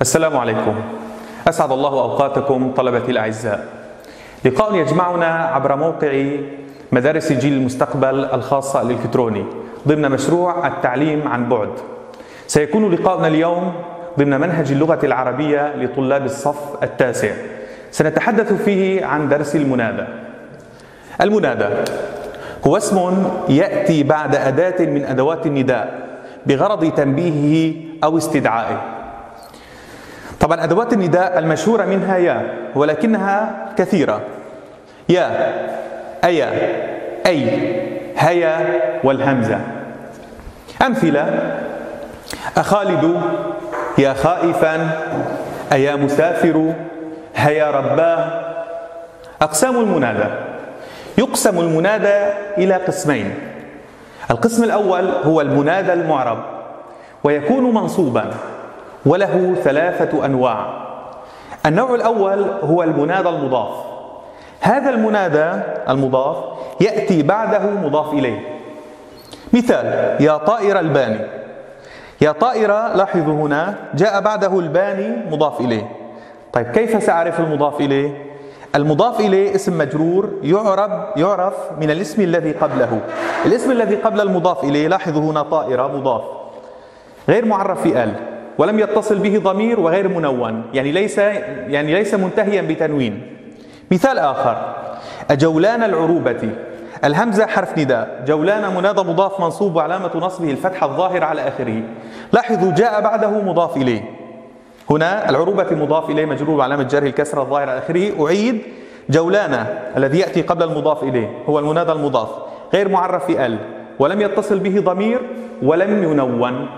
السلام عليكم. أسعد الله أوقاتكم طلبتي الأعزاء. لقاء يجمعنا عبر موقع مدارس جيل المستقبل الخاصة الإلكتروني ضمن مشروع التعليم عن بعد. سيكون لقاؤنا اليوم ضمن منهج اللغة العربية لطلاب الصف التاسع. سنتحدث فيه عن درس المنادى. المنادى هو اسم يأتي بعد أداة من أدوات النداء بغرض تنبيهه أو استدعائه. طبعا أدوات النداء المشهورة منها يا ولكنها كثيرة. يا أيا أي هيا والهمزة. أمثلة. أخالد يا خائفا. أيا مسافر. هيا رباه. أقسام المنادى. يقسم المنادى إلى قسمين. القسم الأول هو المنادى المعرب ويكون منصوبا. وله ثلاثة أنواع. النوع الأول هو المنادى المضاف. هذا المنادى المضاف يأتي بعده مضاف إليه. مثال يا طائر الباني. يا طائرة لاحظوا هنا جاء بعده الباني مضاف إليه. طيب كيف سأعرف المضاف إليه؟ المضاف إليه اسم مجرور يعرب يعرف من الاسم الذي قبله. الاسم الذي قبل المضاف إليه لاحظوا هنا طائرة مضاف. غير معرف في آل. ولم يتصل به ضمير وغير منون يعني ليس يعني ليس منتهيا بتنوين. مثال آخر أجولان العروبة. الهمزة حرف نداء. جولان منادى مضاف منصوب وعلامة نصبه الفتحة الظاهرة على آخره. لاحظوا جاء بعده مضاف إليه. هنا العروبة مضاف إليه مجرور وعلامة جره الكسرة الظاهرة على آخره. أعيد. جولان الذي يأتي قبل المضاف إليه هو المنادى المضاف. غير معرف في ال. ولم يتصل به ضمير ولم ينون.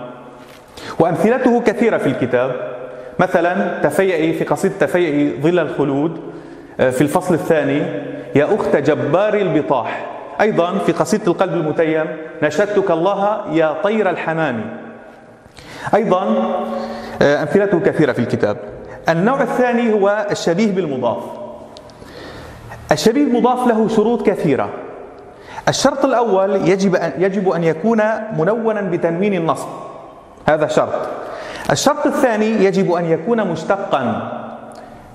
وأمثلته كثيرة في الكتاب. مثلا تفيئي في قصيدة تفيئي ظل الخلود في الفصل الثاني يا أخت جبار البطاح. أيضا في قصيدة القلب المتيم نشدتك الله يا طير الحمام. أيضا أمثلته كثيرة في الكتاب. النوع الثاني هو الشبيه بالمضاف. الشبيه المضاف له شروط كثيرة. الشرط الأول يجب أن, يجب أن يكون منونا بتنوين النصب. هذا شرط. الشرط الثاني يجب أن يكون مشتقا.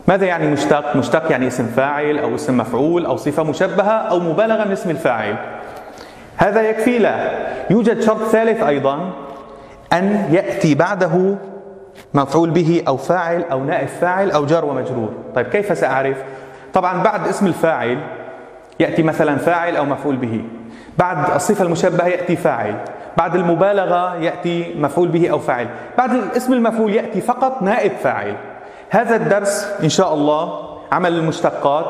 ماذا يعني مشتق؟ مشتق يعني اسم فاعل أو اسم مفعول أو صفة مشبهة أو مبالغة من اسم الفاعل. هذا يكفي لا يوجد شرط ثالث أيضا أن يأتي بعده مفعول به أو فاعل أو نائب فاعل أو جار ومجرور. طيب كيف سأعرف؟ طبعا بعد اسم الفاعل يأتي مثلا فاعل أو مفعول به. بعد الصفة المشبهة يأتي فاعل. بعد المبالغة يأتي مفعول به أو فاعل. بعد الاسم المفعول يأتي فقط نائب فاعل. هذا الدرس إن شاء الله عمل المشتقات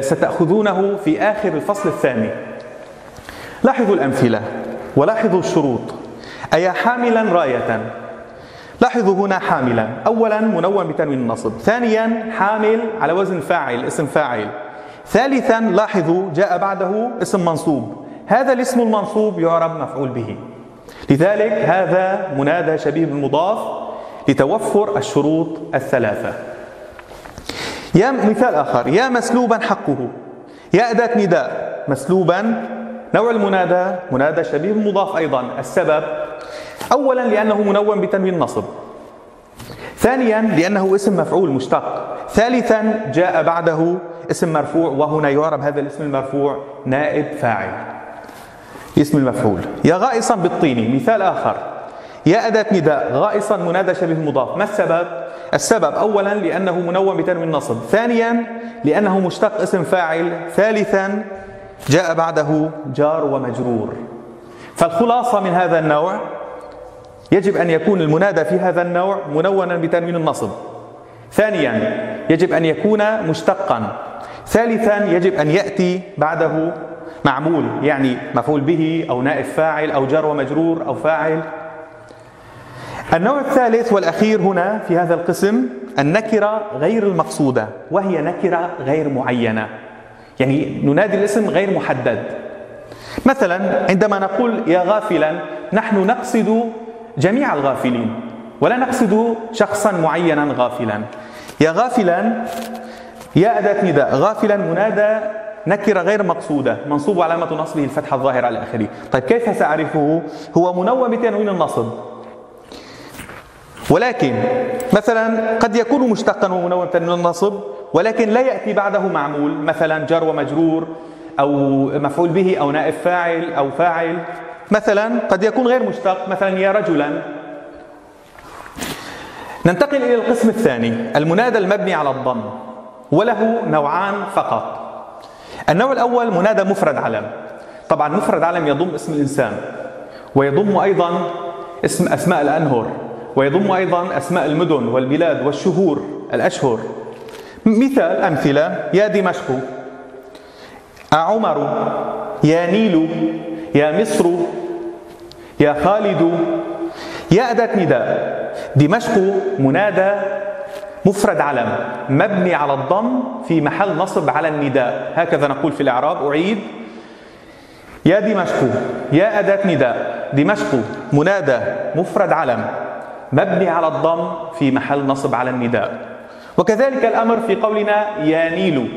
ستأخذونه في آخر الفصل الثاني. لاحظوا الأمثلة ولاحظوا الشروط. أيا حاملا راية؟ لاحظوا هنا حاملا. أولا منون بتنوين النصب. ثانيا حامل على وزن فاعل اسم فاعل. ثالثا لاحظوا جاء بعده اسم منصوب. هذا الاسم المنصوب يعرب مفعول به. لذلك هذا منادى شبيه بالمضاف لتوفر الشروط الثلاثة. يا مثال آخر. يا مسلوبا حقه. يا أداة نداء. مسلوبا نوع المنادى. منادى شبيه بالمضاف أيضا. السبب أولا لأنه منون بتنوين النصب. ثانيا لأنه اسم مفعول مشتق. ثالثا جاء بعده اسم مرفوع وهنا يعرب هذا الاسم المرفوع نائب فاعل. اسم المفعول. يا غائصا بالطين مثال آخر. يا أداة نداء غائصا منادى شبه مضاف. ما السبب؟ السبب أولا لأنه منون بتنوين النصب ثانيا لأنه مشتق اسم فاعل. ثالثا جاء بعده جار ومجرور. فالخلاصة من هذا النوع يجب أن يكون المنادى في هذا النوع منونا بتنوين النصب. ثانيا يجب أن يكون مشتقا. ثالثا يجب أن يأتي بعده معمول يعني مفعول به أو نائب فاعل أو جار ومجرور أو فاعل. النوع الثالث والأخير هنا في هذا القسم النكرة غير المقصودة وهي نكرة غير معينة. يعني ننادي الاسم غير محدد. مثلا عندما نقول يا غافلا نحن نقصد جميع الغافلين ولا نقصد شخصا معينا غافلا. يا غافلا يا أداة نداء غافلا منادى نكرة غير مقصودة منصوب علامة نصبه الفتحة الظاهرة على آخره. طيب كيف سأعرفه؟ هو منون بتنوين النصب. ولكن مثلا قد يكون مشتقا ومنونا من النصب ولكن لا يأتي بعده معمول مثلا جار ومجرور أو مفعول به أو نائب فاعل أو فاعل. مثلا قد يكون غير مشتق مثلا يا رجلا. ننتقل إلى القسم الثاني المنادى المبني على الضم وله نوعان فقط. النوع الأول منادى مفرد علم. طبعا مفرد علم يضم اسم الإنسان ويضم أيضا اسم أسماء الأنهر ويضم أيضا أسماء المدن والبلاد والشهور الأشهر. مثال أمثلة يا دمشق. أعمر يا نيل. يا مصر. يا خالد. يا أداة نداء. دمشق منادى مفرد علم مبني على الضم في محل نصب على النداء. هكذا نقول في الإعراب أعيد. يا دمشق يا أداة نداء. دمشق منادى مفرد علم مبني على الضم في محل نصب على النداء. وكذلك الأمر في قولنا يا نيل.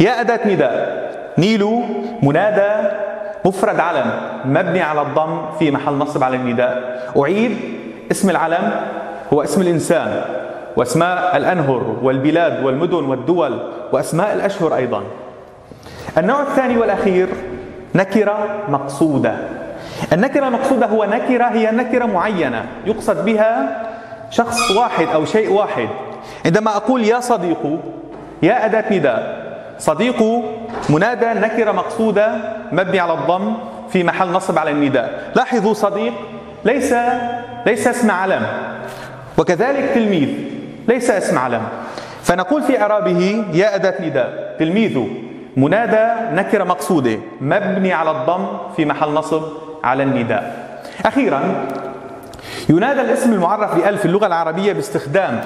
يا أداة نداء نيل منادى مفرد علم مبني على الضم في محل نصب على النداء. أعيد. اسم العلم هو اسم الإنسان وأسماء الأنهر والبلاد والمدن والدول وأسماء الأشهر أيضا. النوع الثاني والأخير نكرة مقصودة. النكرة المقصودة هو نكرة هي نكرة معينة يقصد بها شخص واحد أو شيء واحد. عندما أقول يا صديق يا أداة نداء صديق منادى نكرة مقصودة مبني على الضم في محل نصب على النداء. لاحظوا صديق ليس ليس اسم علم. وكذلك تلميذ ليس اسم علم. فنقول في إعرابه يا أداة نداء تلميذ منادى نكرة مقصودة مبني على الضم في محل نصب على النداء. أخيرا ينادى الاسم المعرف بألف في اللغة العربية باستخدام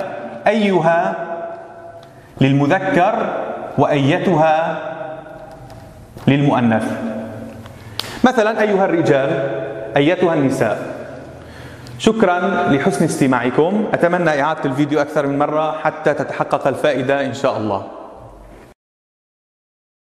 أيها للمذكر وأيتها للمؤنث. مثلا أيها الرجال أيتها النساء. شكرا لحسن استماعكم. أتمنى إعادة الفيديو أكثر من مرة حتى تتحقق الفائدة إن شاء الله.